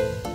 Hey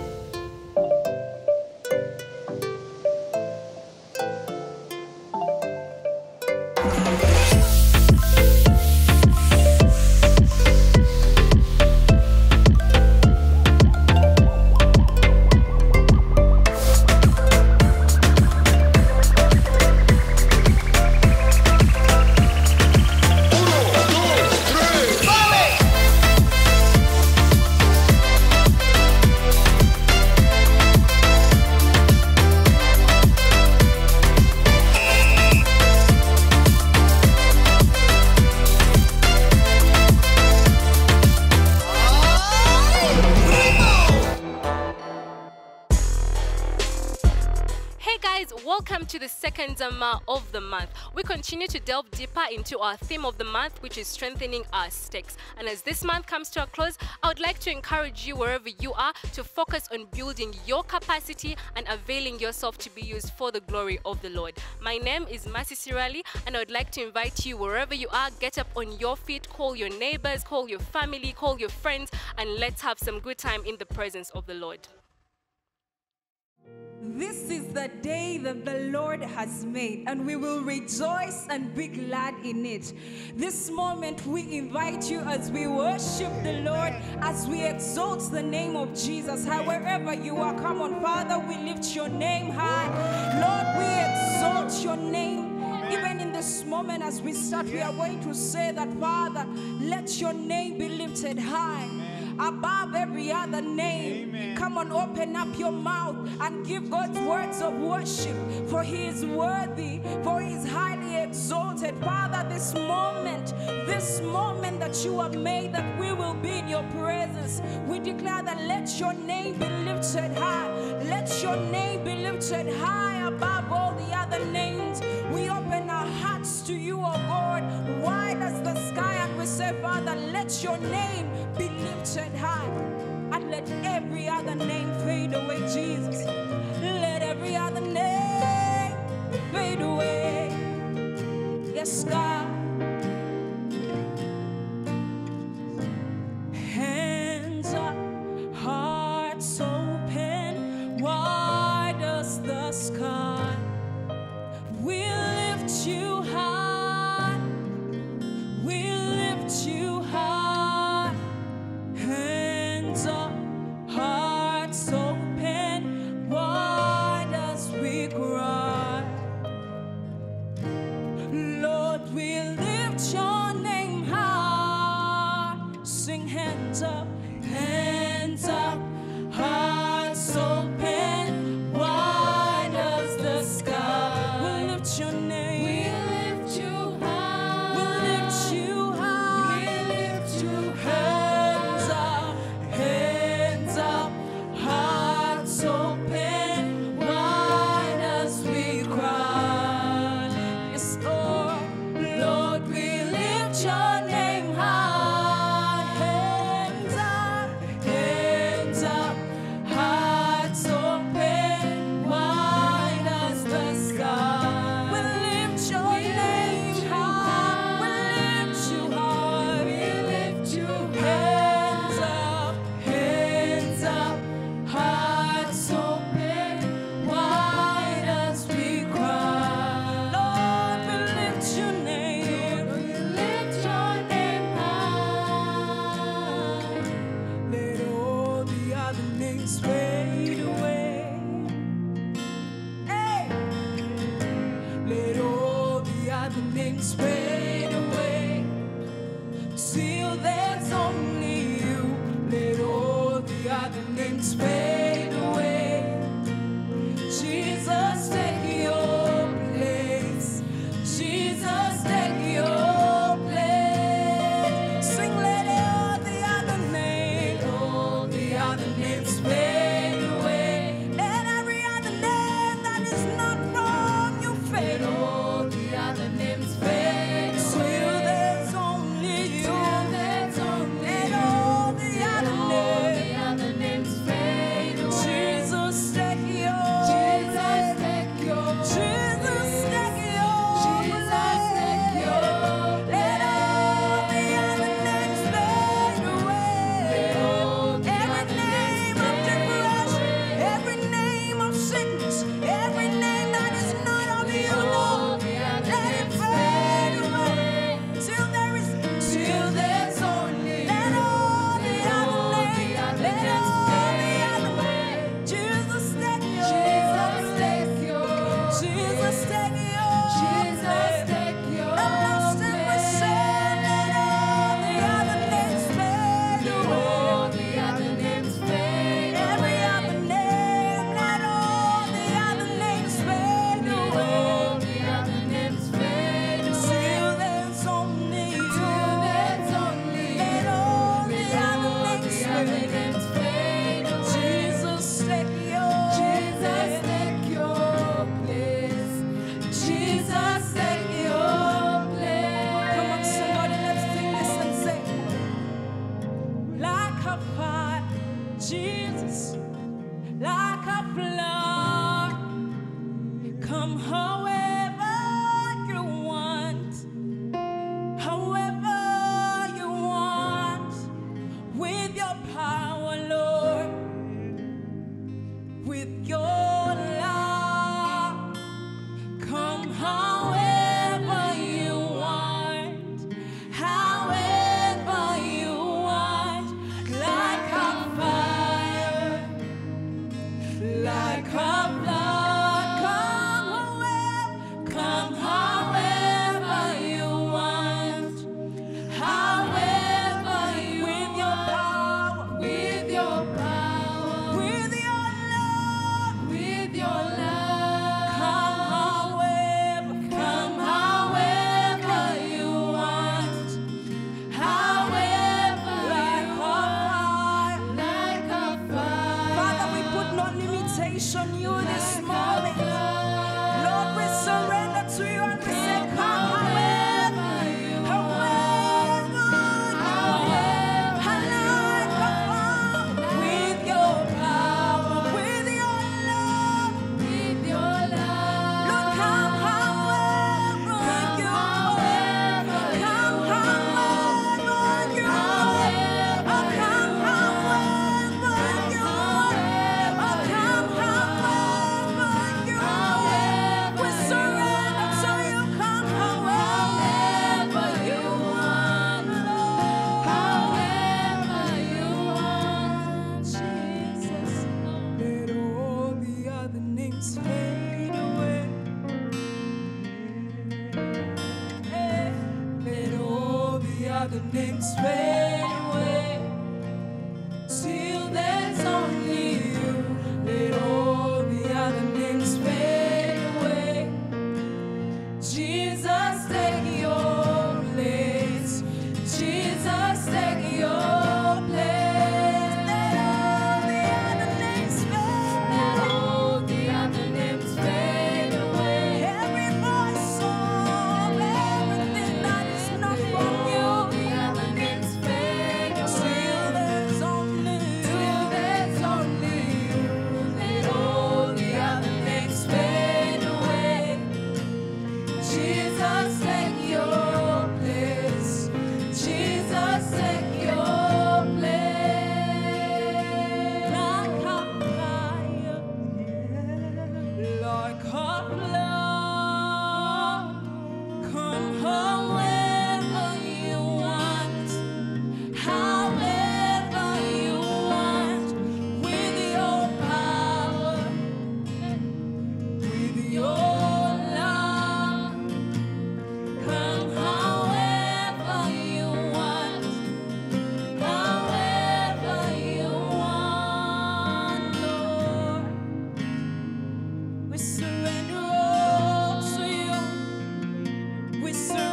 of the month. We continue to delve deeper into our theme of the month, which is strengthening our stakes. And as this month comes to a close, I would like to encourage you, wherever you are, to focus on building your capacity and availing yourself to be used for the glory of the Lord. My name is Masi Sirali, and I would like to invite you, wherever you are, get up on your feet, call your neighbors, call your family, call your friends, and let's have some good time in the presence of the Lord. This is the day that the Lord has made, and we will rejoice and be glad in it. This moment, we invite you as we worship the Lord, as we exalt the name of Jesus. How wherever you are, come on, Father, we lift your name high. Lord, we exalt your name. Even in this moment, as we start, we are going to say that, Father, let your name be lifted high above every other name. Come on, open up your mouth and give God's words of worship, for He is worthy, for He is highly exalted. Father, this moment, this moment that you have made, that we will be in your presence, we declare that let your name be lifted high. Let your name be lifted high above all the other names. We open our hearts to you, O God, say, Father, let your name be lifted high. And let every other name fade away, Jesus. Let every other name fade away. Yes, God. Other names fade We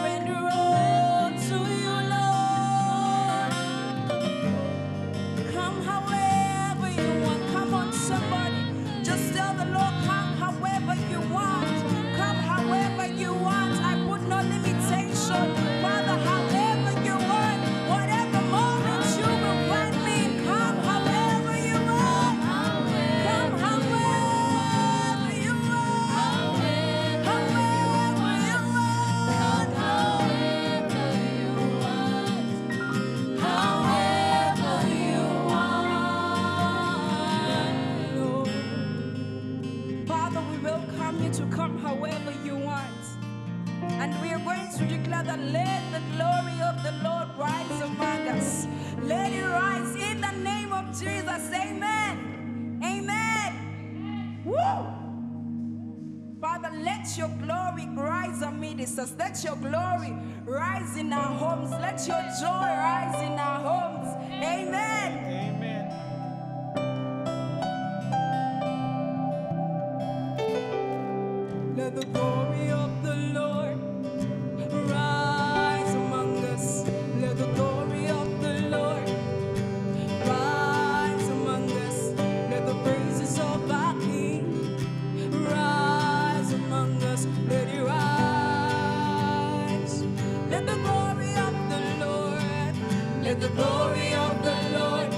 the glory of the Lord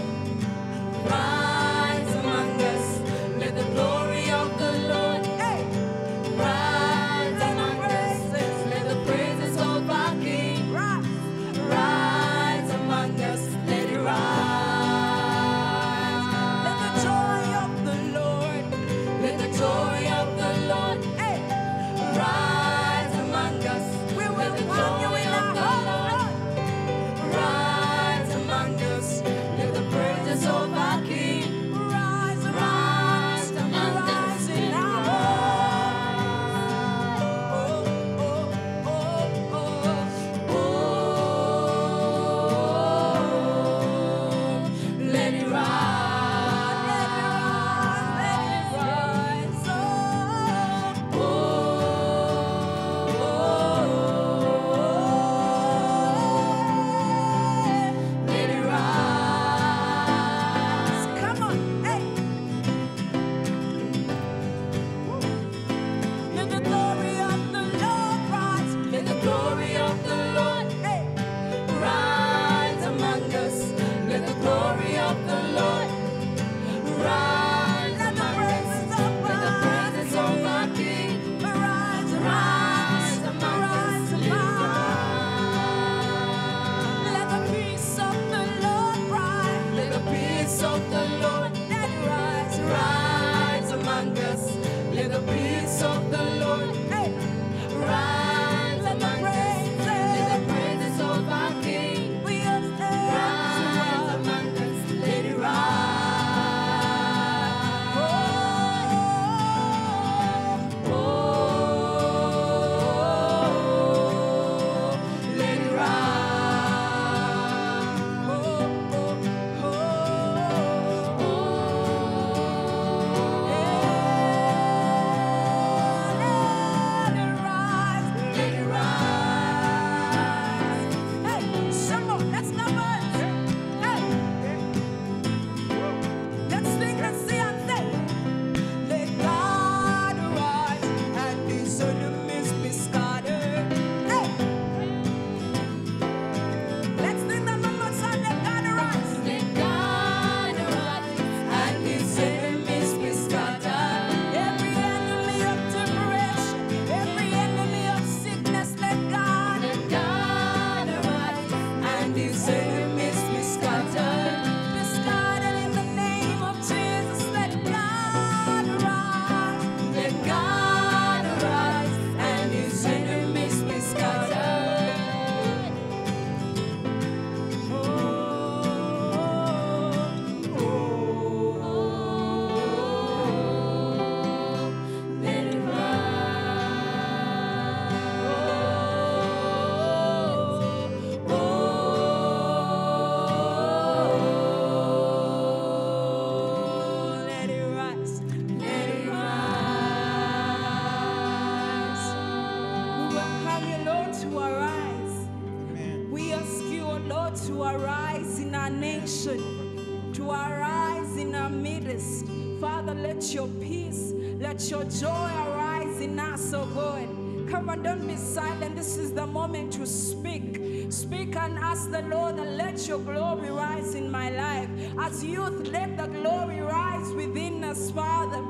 to arise in our midst. Father, let your peace, let your joy arise in us, oh God. Come on, don't be silent. This is the moment to speak. Speak and ask the Lord and let your glory rise in my life. As youth, let the glory rise within us, Father.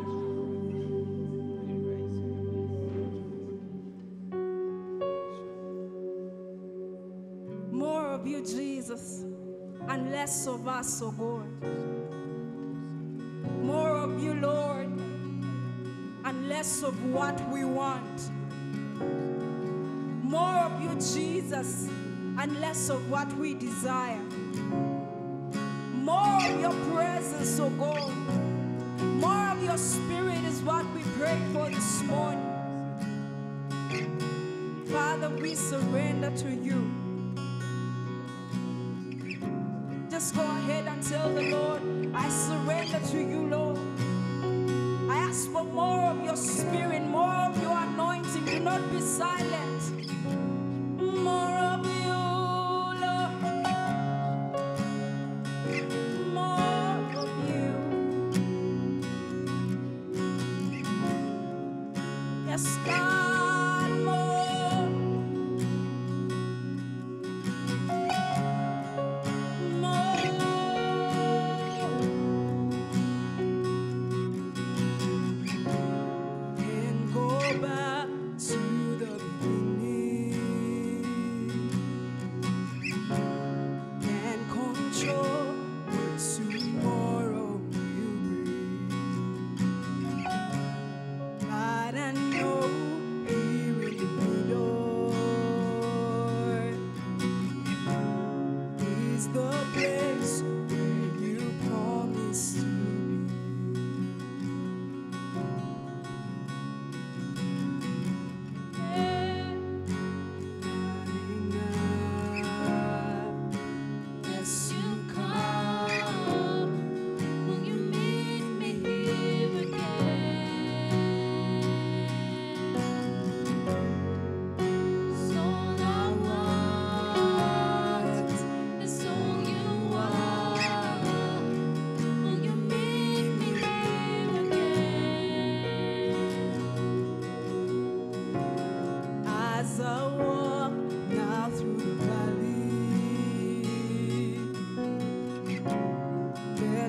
More of you, Jesus, and less of us, oh God. More of you, Lord, and less of what we want. More of you, Jesus, and less of what we desire. More of your presence, oh God. More of your spirit is what we pray for this morning. Father, we surrender to you. Just go ahead and tell the Lord, I surrender to you, Lord. I ask for more of your spirit, more of your anointing. Do not be silent.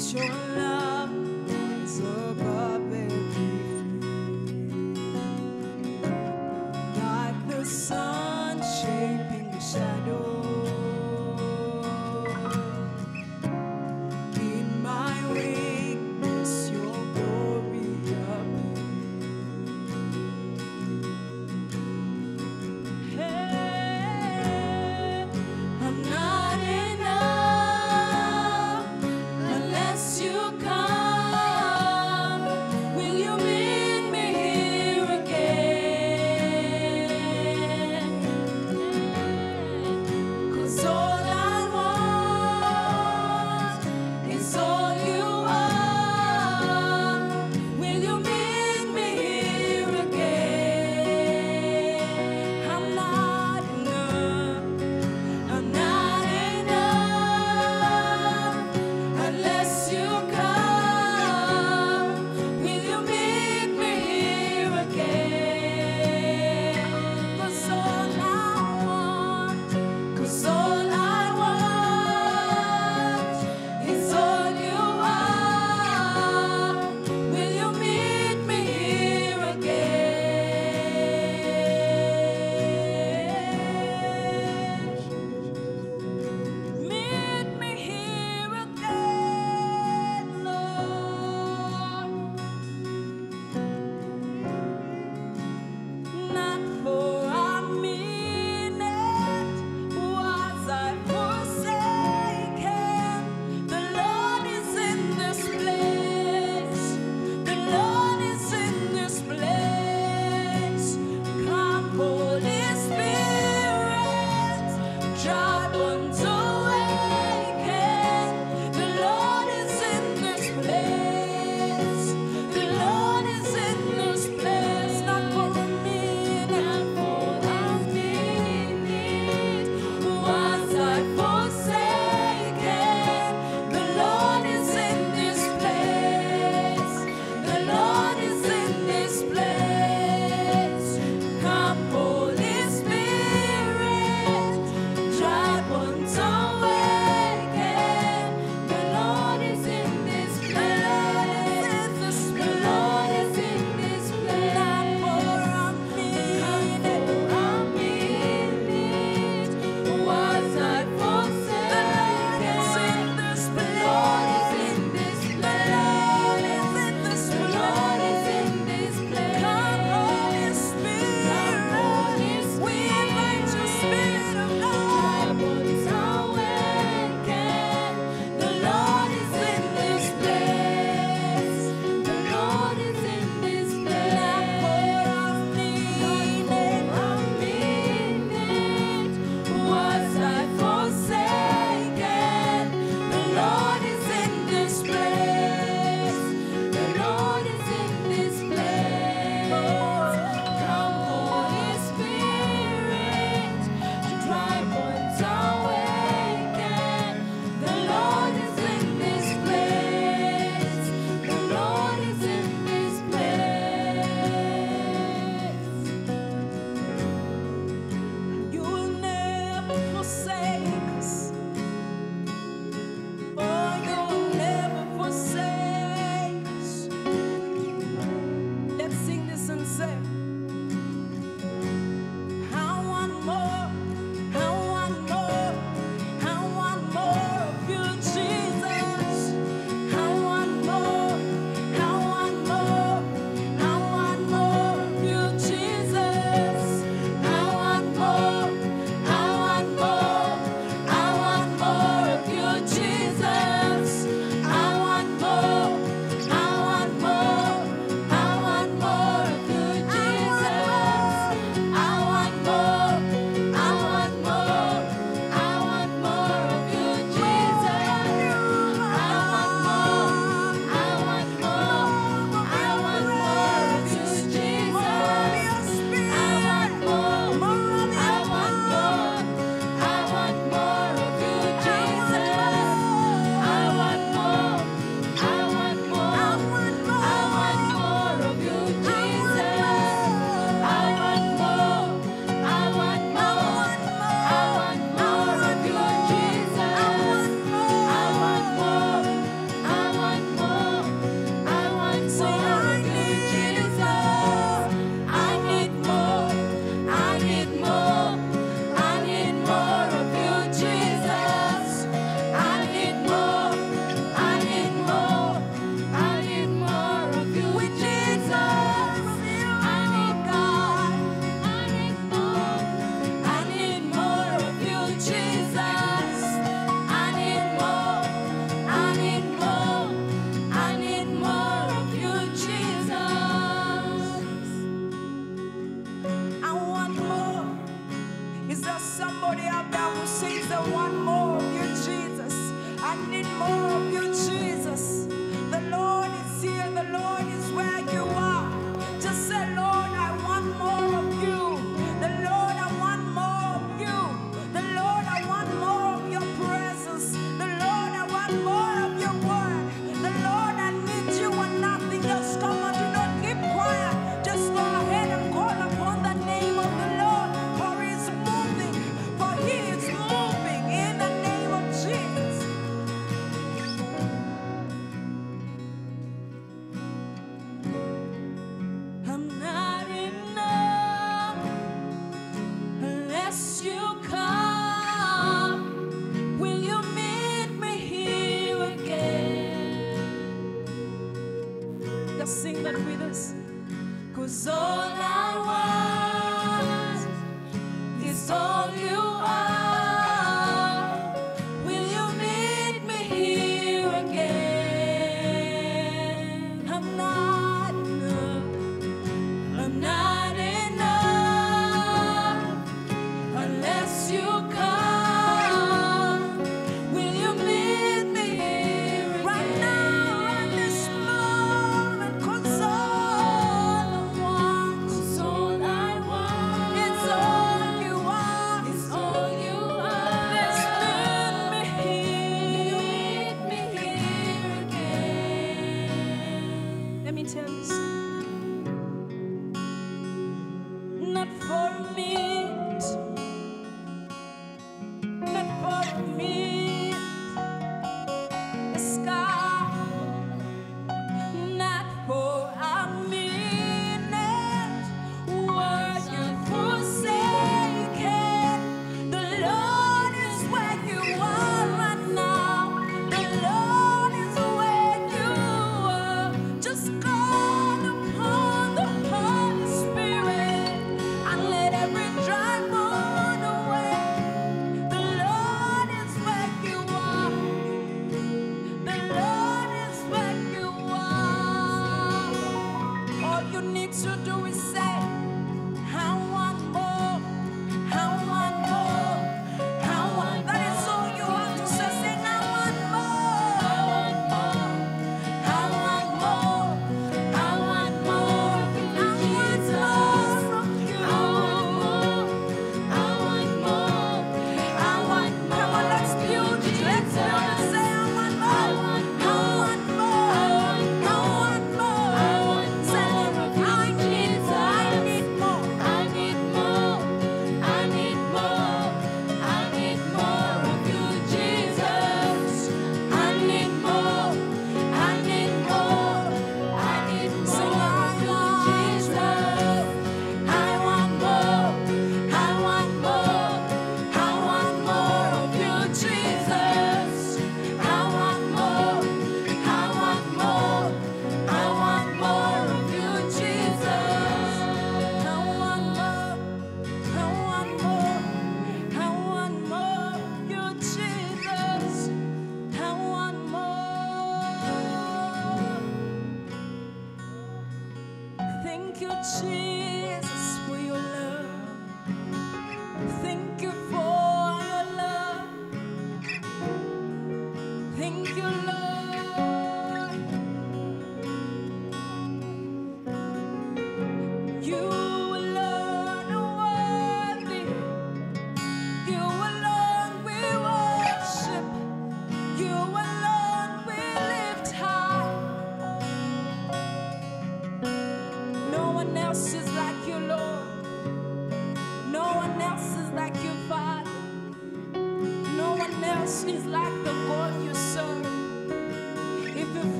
your love.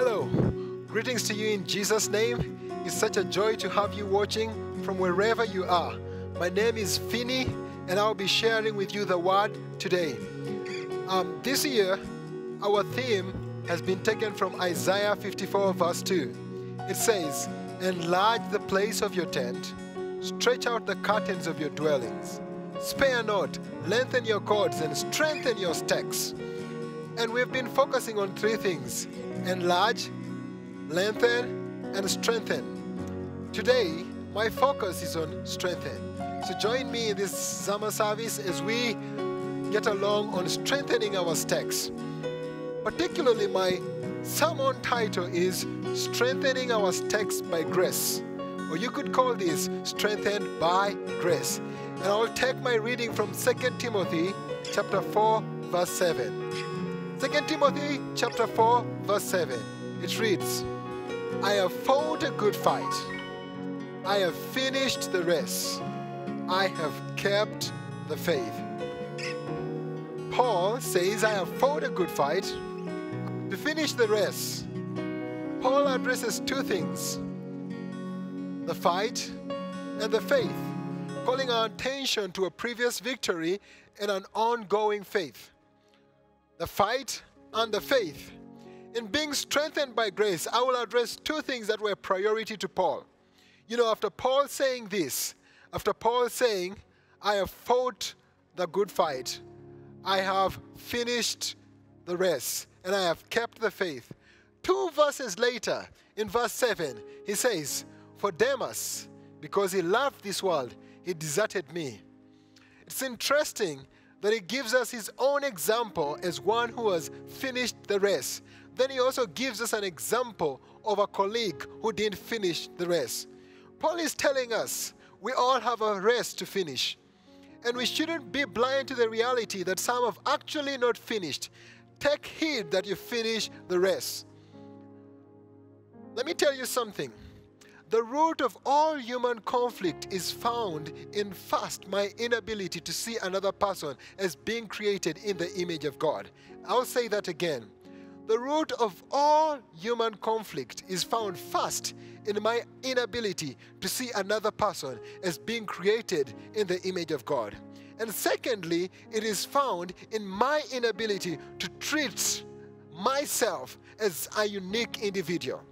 Hello, greetings to you in Jesus' name. It's such a joy to have you watching from wherever you are. My name is Finney, and I'll be sharing with you the word today. Um, this year, our theme has been taken from Isaiah 54, verse 2. It says, Enlarge the place of your tent, stretch out the curtains of your dwellings, spare not, lengthen your cords, and strengthen your stakes and we've been focusing on three things enlarge, lengthen, and strengthen. Today, my focus is on strengthen. So join me in this Zamar service as we get along on strengthening our stacks. Particularly, my sermon title is Strengthening Our Stacks by Grace. Or you could call this Strengthened by Grace. And I'll take my reading from 2 Timothy chapter 4, verse 7. 2 Timothy chapter 4 verse 7. It reads, I have fought a good fight. I have finished the race. I have kept the faith. Paul says, I have fought a good fight. To finish the race, Paul addresses two things the fight and the faith, calling our attention to a previous victory and an ongoing faith. The fight and the faith. In being strengthened by grace, I will address two things that were priority to Paul. You know, after Paul saying this, after Paul saying, I have fought the good fight, I have finished the race, and I have kept the faith. Two verses later, in verse 7, he says, For Demas, because he loved this world, he deserted me. It's interesting that he gives us his own example as one who has finished the race. Then he also gives us an example of a colleague who didn't finish the race. Paul is telling us we all have a race to finish. And we shouldn't be blind to the reality that some have actually not finished. Take heed that you finish the race. Let me tell you something. The root of all human conflict is found in first my inability to see another person as being created in the image of God. I'll say that again. The root of all human conflict is found first in my inability to see another person as being created in the image of God. And secondly, it is found in my inability to treat myself as a unique individual.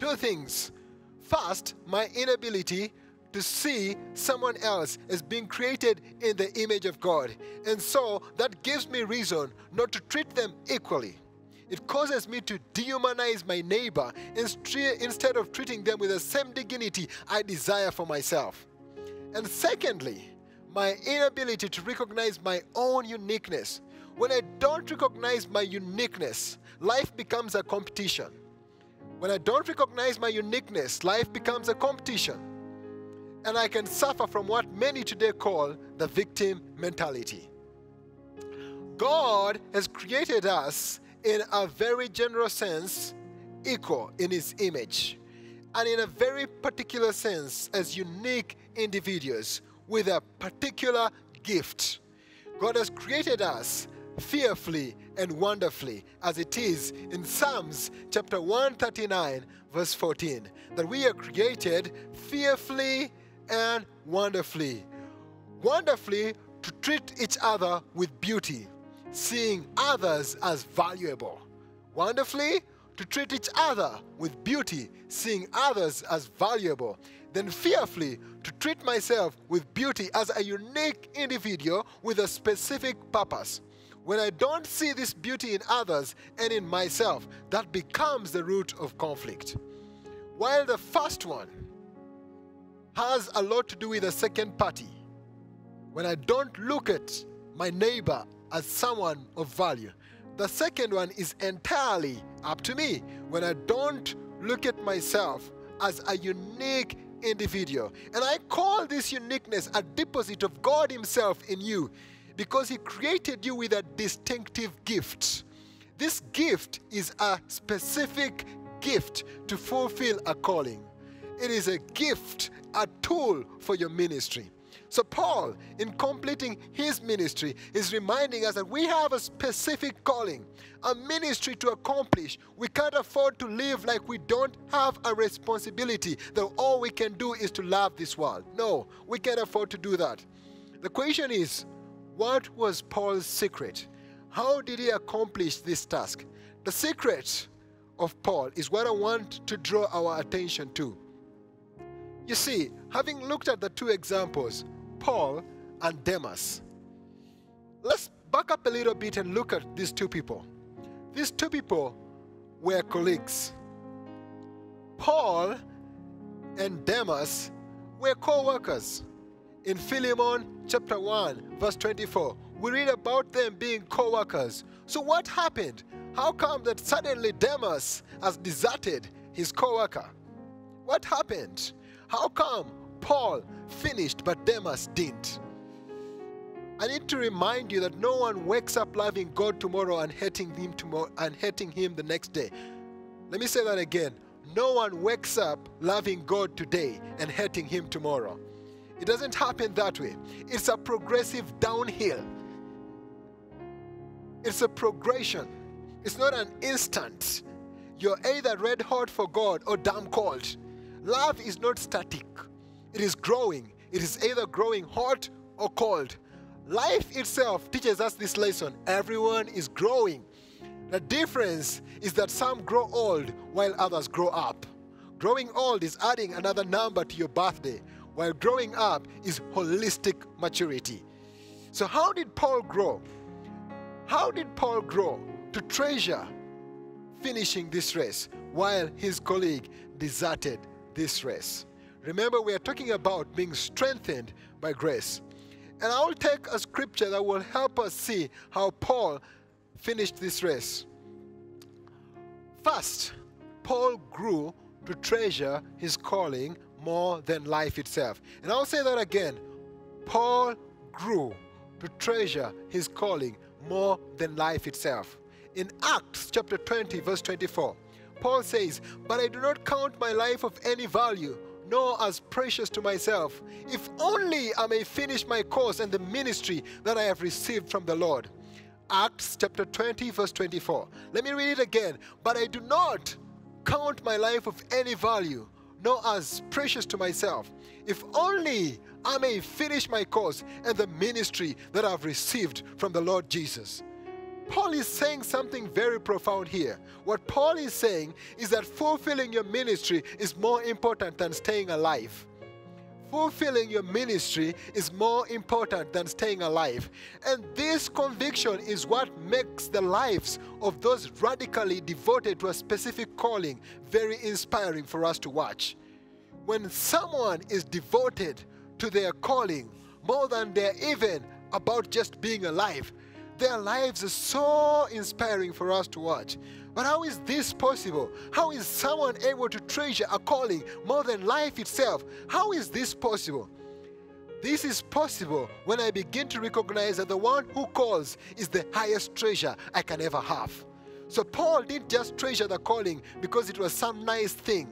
Two things. First, my inability to see someone else as being created in the image of God. And so that gives me reason not to treat them equally. It causes me to dehumanize my neighbor instead of treating them with the same dignity I desire for myself. And secondly, my inability to recognize my own uniqueness. When I don't recognize my uniqueness, life becomes a competition. When I don't recognize my uniqueness, life becomes a competition. And I can suffer from what many today call the victim mentality. God has created us in a very general sense, equal in his image, and in a very particular sense, as unique individuals with a particular gift. God has created us fearfully and wonderfully, as it is in Psalms chapter 139, verse 14, that we are created fearfully and wonderfully. Wonderfully to treat each other with beauty seeing others as valuable. Wonderfully, to treat each other with beauty, seeing others as valuable. Then fearfully, to treat myself with beauty as a unique individual with a specific purpose. When I don't see this beauty in others and in myself, that becomes the root of conflict. While the first one has a lot to do with the second party, when I don't look at my neighbor as someone of value. The second one is entirely up to me when I don't look at myself as a unique individual. And I call this uniqueness a deposit of God Himself in you because He created you with a distinctive gift. This gift is a specific gift to fulfill a calling. It is a gift, a tool for your ministry. So, Paul, in completing his ministry, is reminding us that we have a specific calling, a ministry to accomplish. We can't afford to live like we don't have a responsibility that all we can do is to love this world. No, we can't afford to do that. The question is what was Paul's secret? How did he accomplish this task? The secret of Paul is what I want to draw our attention to. You see, having looked at the two examples, Paul and Demas. Let's back up a little bit and look at these two people. These two people were colleagues. Paul and Demas were co workers. In Philemon chapter 1, verse 24, we read about them being co workers. So, what happened? How come that suddenly Demas has deserted his co worker? What happened? How come Paul finished, but Demas didn't. I need to remind you that no one wakes up loving God tomorrow and hating him tomorrow and hating him the next day. Let me say that again. no one wakes up loving God today and hating Him tomorrow. It doesn't happen that way. It's a progressive downhill. It's a progression. It's not an instant. You're either red hot for God or damn cold. Love is not static, it is growing. It is either growing hot or cold. Life itself teaches us this lesson everyone is growing. The difference is that some grow old while others grow up. Growing old is adding another number to your birthday, while growing up is holistic maturity. So, how did Paul grow? How did Paul grow to treasure finishing this race while his colleague deserted this race? Remember, we are talking about being strengthened by grace. And I will take a scripture that will help us see how Paul finished this race. First, Paul grew to treasure his calling more than life itself. And I'll say that again. Paul grew to treasure his calling more than life itself. In Acts chapter 20, verse 24, Paul says, But I do not count my life of any value, nor as precious to myself, if only I may finish my course and the ministry that I have received from the Lord. Acts chapter 20, verse 24. Let me read it again. But I do not count my life of any value, nor as precious to myself, if only I may finish my course and the ministry that I've received from the Lord Jesus. Paul is saying something very profound here. What Paul is saying is that fulfilling your ministry is more important than staying alive. Fulfilling your ministry is more important than staying alive. And this conviction is what makes the lives of those radically devoted to a specific calling very inspiring for us to watch. When someone is devoted to their calling more than they're even about just being alive, their lives are so inspiring for us to watch. But how is this possible? How is someone able to treasure a calling more than life itself? How is this possible? This is possible when I begin to recognize that the one who calls is the highest treasure I can ever have. So Paul didn't just treasure the calling because it was some nice thing.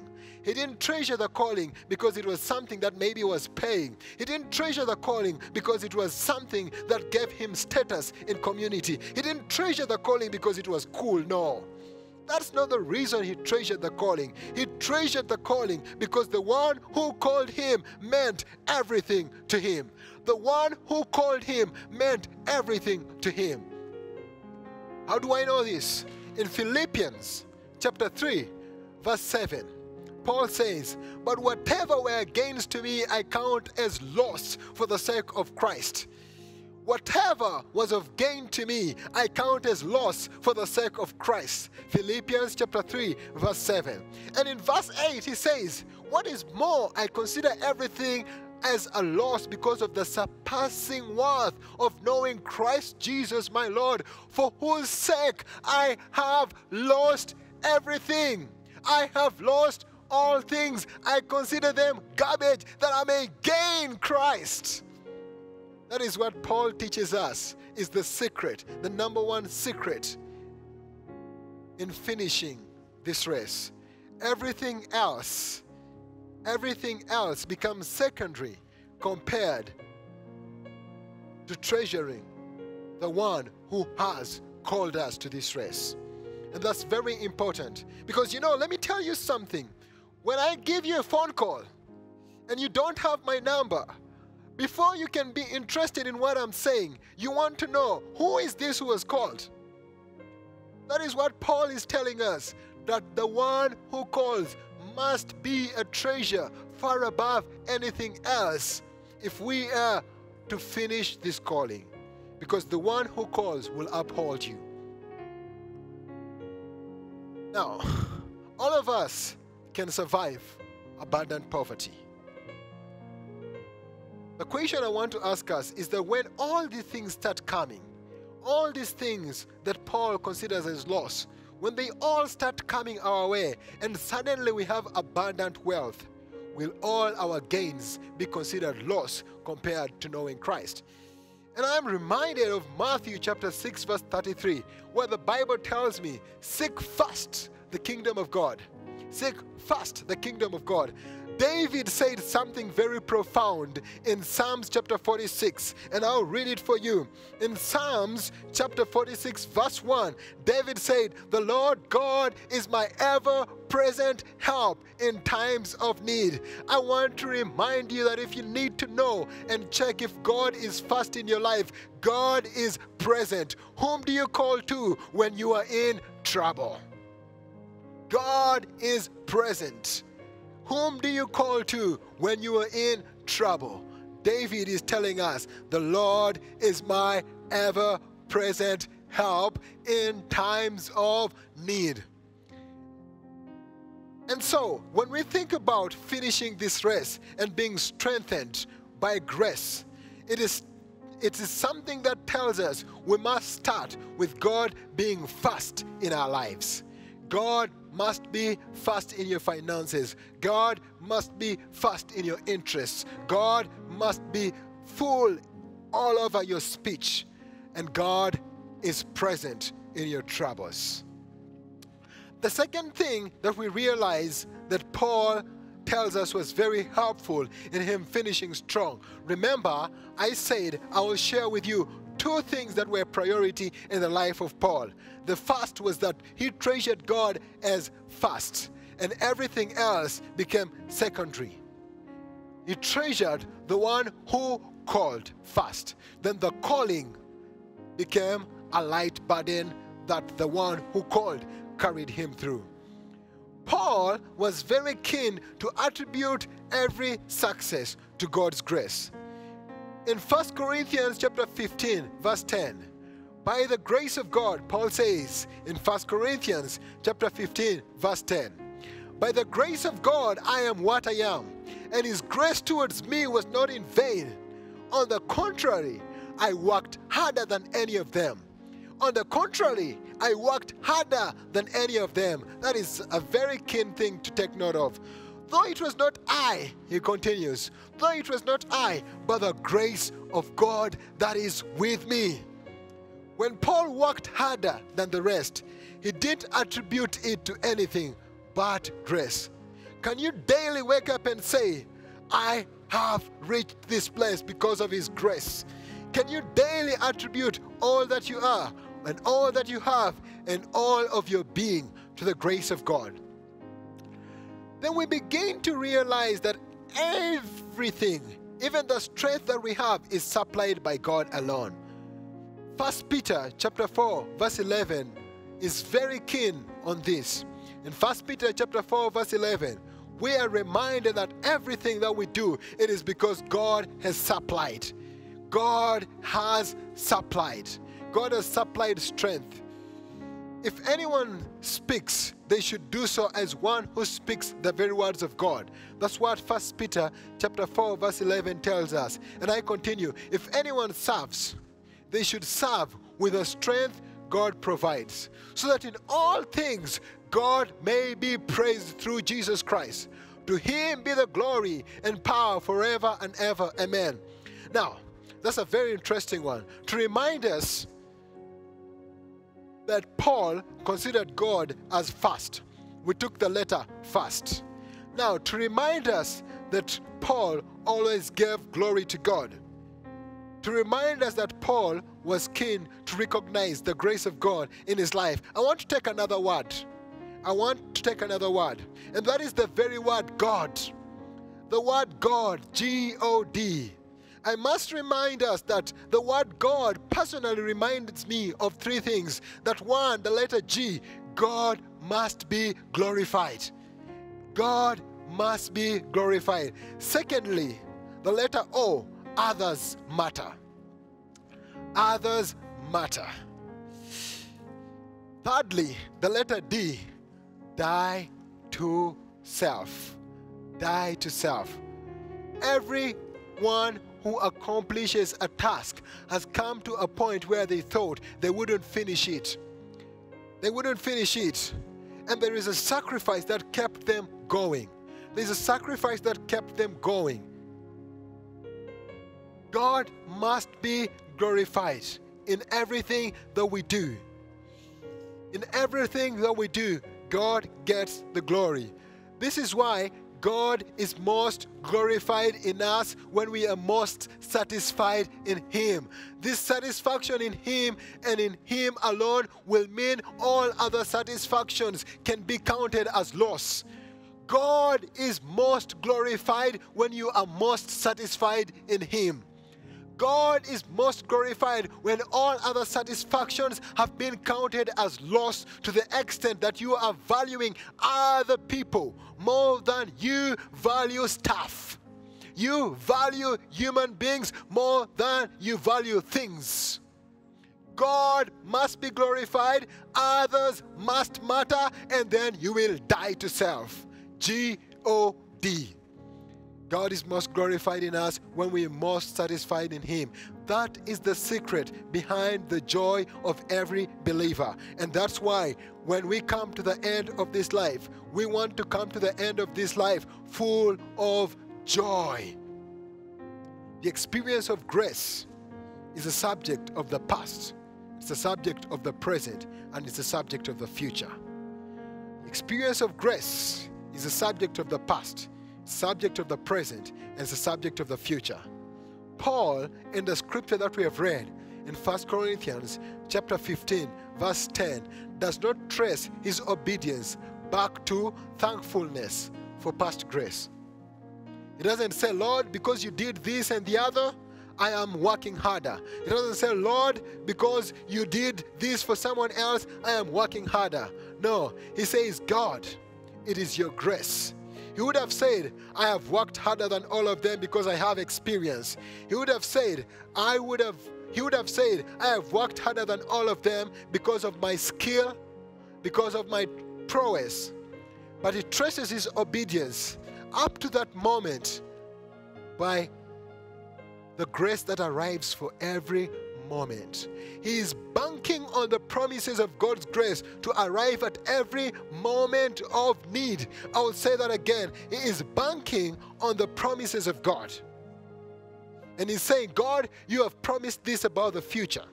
He didn't treasure the calling because it was something that maybe was paying. He didn't treasure the calling because it was something that gave him status in community. He didn't treasure the calling because it was cool. No. That's not the reason he treasured the calling. He treasured the calling because the one who called him meant everything to him. The one who called him meant everything to him. How do I know this? In Philippians chapter 3, verse 7, Paul says, But whatever were gains to me, I count as loss for the sake of Christ. Whatever was of gain to me, I count as loss for the sake of Christ. Philippians chapter 3, verse 7. And in verse 8, he says, What is more, I consider everything as a loss because of the surpassing worth of knowing Christ Jesus my Lord, for whose sake I have lost everything. I have lost all things. I consider them garbage that I may gain Christ. That is what Paul teaches us is the secret, the number one secret in finishing this race. Everything else, everything else becomes secondary compared to treasuring the one who has called us to this race. And that's very important because you know, let me tell you something. When I give you a phone call and you don't have my number, before you can be interested in what I'm saying, you want to know who is this who was called? That is what Paul is telling us that the one who calls must be a treasure far above anything else if we are to finish this calling. Because the one who calls will uphold you. Now, all of us can survive abundant poverty. The question I want to ask us is that when all these things start coming, all these things that Paul considers as loss, when they all start coming our way and suddenly we have abundant wealth, will all our gains be considered loss compared to knowing Christ? And I'm reminded of Matthew chapter 6, verse 33, where the Bible tells me, Seek first the kingdom of God seek first the kingdom of God. David said something very profound in Psalms chapter 46, and I'll read it for you. In Psalms chapter 46, verse 1, David said, The Lord God is my ever present help in times of need. I want to remind you that if you need to know and check if God is first in your life, God is present. Whom do you call to when you are in trouble? God is present. Whom do you call to when you are in trouble? David is telling us, The Lord is my ever present help in times of need. And so, when we think about finishing this race and being strengthened by grace, it is, it is something that tells us we must start with God being first in our lives. God must be first in your finances. God must be first in your interests. God must be full all over your speech. And God is present in your troubles. The second thing that we realize that Paul tells us was very helpful in him finishing strong. Remember, I said I will share with you two things that were priority in the life of Paul. The first was that he treasured God as first, and everything else became secondary. He treasured the one who called first. Then the calling became a light burden that the one who called carried him through. Paul was very keen to attribute every success to God's grace. In 1 Corinthians chapter 15, verse 10, by the grace of God, Paul says in 1 Corinthians chapter 15, verse 10, by the grace of God, I am what I am, and his grace towards me was not in vain. On the contrary, I worked harder than any of them. On the contrary, I worked harder than any of them. That is a very keen thing to take note of. Though it was not I, he continues, though it was not I, but the grace of God that is with me. When Paul worked harder than the rest, he didn't attribute it to anything but grace. Can you daily wake up and say, I have reached this place because of His grace? Can you daily attribute all that you are and all that you have and all of your being to the grace of God? Then we begin to realize that everything, even the strength that we have, is supplied by God alone. First Peter chapter 4, verse 11 is very keen on this. In 1 Peter chapter 4 verse 11, we are reminded that everything that we do, it is because God has supplied. God has supplied. God has supplied strength. If anyone speaks, they should do so as one who speaks the very words of God. That's what 1 Peter chapter 4 verse 11 tells us. And I continue, if anyone serves, they should serve with the strength God provides, so that in all things God may be praised through Jesus Christ. To him be the glory and power forever and ever. Amen. Now, that's a very interesting one to remind us that Paul considered God as first. We took the letter first. Now, to remind us that Paul always gave glory to God. To remind us that Paul was keen to recognize the grace of God in his life, I want to take another word. I want to take another word, and that is the very word God. The word God, G O D. I must remind us that the word God personally reminds me of three things. That one, the letter G, God must be glorified. God must be glorified. Secondly, the letter O, others matter. Others matter. Thirdly, the letter D, die to self. Die to self. Everyone who accomplishes a task has come to a point where they thought they wouldn't finish it. They wouldn't finish it. And there is a sacrifice that kept them going. There's a sacrifice that kept them going. God must be glorified in everything that we do. In everything that we do, God gets the glory. This is why God is most glorified in us when we are most satisfied in Him. This satisfaction in Him and in Him alone will mean all other satisfactions can be counted as loss. God is most glorified when you are most satisfied in Him. God is most glorified when all other satisfactions have been counted as loss to the extent that you are valuing other people more than you value stuff. You value human beings more than you value things. God must be glorified, others must matter, and then you will die to self. G O D. God is most glorified in us when we are most satisfied in Him. That is the secret behind the joy of every believer. And that's why when we come to the end of this life, we want to come to the end of this life full of joy. The experience of grace is a subject of the past, it's a subject of the present, and it's a subject of the future. Experience of grace is a subject of the past subject of the present as the subject of the future. Paul, in the scripture that we have read in 1 Corinthians chapter 15, verse 10, does not trace his obedience back to thankfulness for past grace. He doesn't say, Lord, because you did this and the other, I am working harder. He doesn't say, Lord, because you did this for someone else, I am working harder. No, he says, God, it is your grace he would have said, I have worked harder than all of them because I have experience. He would have said, I would have he would have said, I have worked harder than all of them because of my skill, because of my prowess. But he traces his obedience up to that moment by the grace that arrives for every moment. He is banking on the promises of God's grace to arrive at every moment of need. I will say that again. He is banking on the promises of God. And he's saying, God, you have promised this about the future.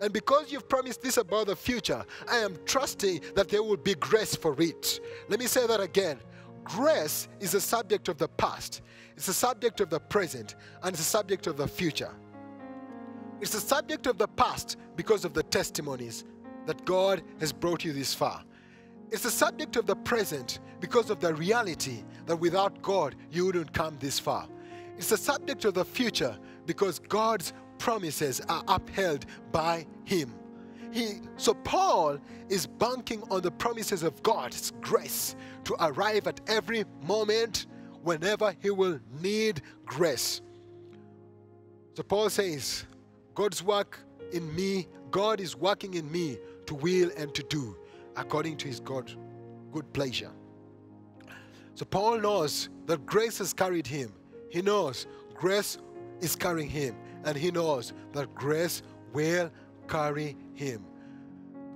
And because you've promised this about the future, I am trusting that there will be grace for it. Let me say that again. Grace is a subject of the past, it's a subject of the present, and it's a subject of the future. It's the subject of the past because of the testimonies that God has brought you this far. It's the subject of the present because of the reality that without God you wouldn't come this far. It's the subject of the future because God's promises are upheld by Him. He, so Paul is banking on the promises of God's grace to arrive at every moment whenever he will need grace. So Paul says, God's work in me, God is working in me to will and to do according to his God good pleasure. So Paul knows that grace has carried him. He knows grace is carrying him and he knows that grace will carry him.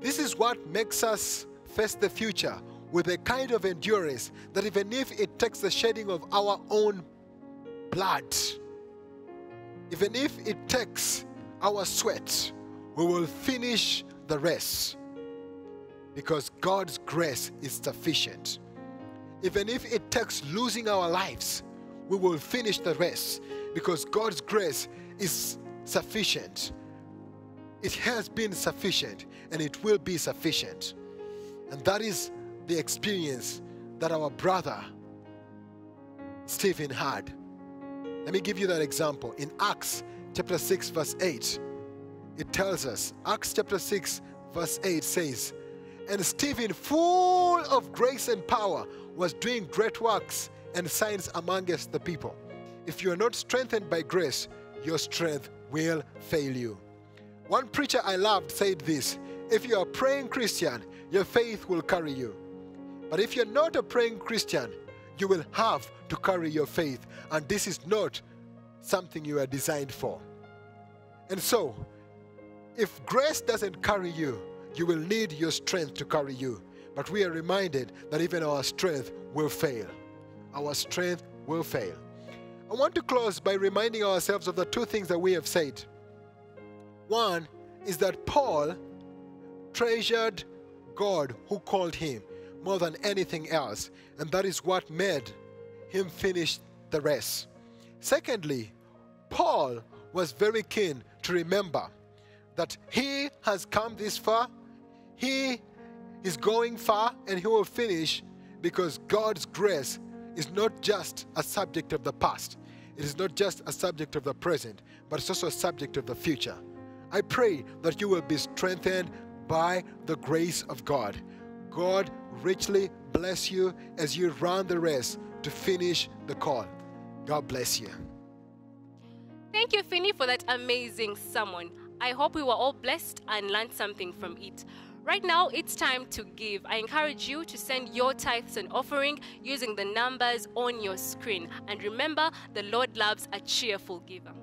This is what makes us face the future with a kind of endurance that even if it takes the shedding of our own blood, even if it takes our sweat, we will finish the race because God's grace is sufficient. Even if it takes losing our lives, we will finish the race because God's grace is sufficient. It has been sufficient and it will be sufficient. And that is the experience that our brother Stephen had. Let me give you that example. In Acts chapter 6, verse 8, it tells us, Acts chapter 6, verse 8 says, And Stephen, full of grace and power, was doing great works and signs amongst the people. If you are not strengthened by grace, your strength will fail you. One preacher I loved said this If you are a praying Christian, your faith will carry you. But if you're not a praying Christian, you will have to carry your faith, and this is not something you are designed for. And so, if grace doesn't carry you, you will need your strength to carry you. But we are reminded that even our strength will fail. Our strength will fail. I want to close by reminding ourselves of the two things that we have said. One is that Paul treasured God who called him more than anything else, and that is what made him finish the race. Secondly, Paul was very keen to remember that he has come this far, he is going far, and he will finish because God's grace is not just a subject of the past, it is not just a subject of the present, but it's also a subject of the future. I pray that you will be strengthened by the grace of God. God richly bless you as you run the race to finish the call. God bless you. Thank you, Finney, for that amazing sermon. I hope we were all blessed and learned something from it. Right now, it's time to give. I encourage you to send your tithes and offering using the numbers on your screen. And remember, the Lord loves a cheerful giver.